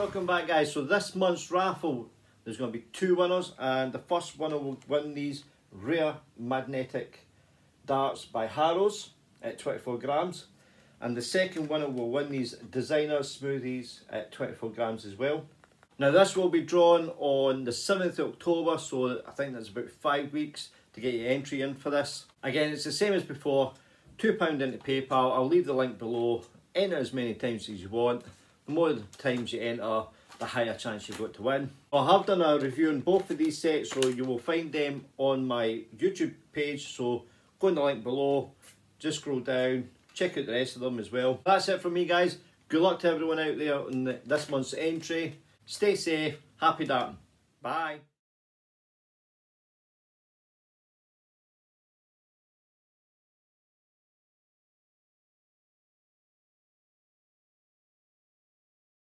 Welcome back guys. So this month's raffle, there's going to be two winners and the first winner will win these rare magnetic darts by Harrows at 24 grams and the second winner will win these Designa smoothies at 24 grams as well. Now this will be drawn on the 7th of October so I think that's about five weeks to get your entry in for this. Again it's the same as before, £2 into PayPal, I'll leave the link below, enter as many times as you want. More times you enter, the higher chance you've got to win. I have done a review on both of these sets so you will find them on my YouTube page so go in the link below, just scroll down, check out the rest of them as well. That's it from me guys. Good luck to everyone out there in this month's entry. Stay safe, happy darting. Bye.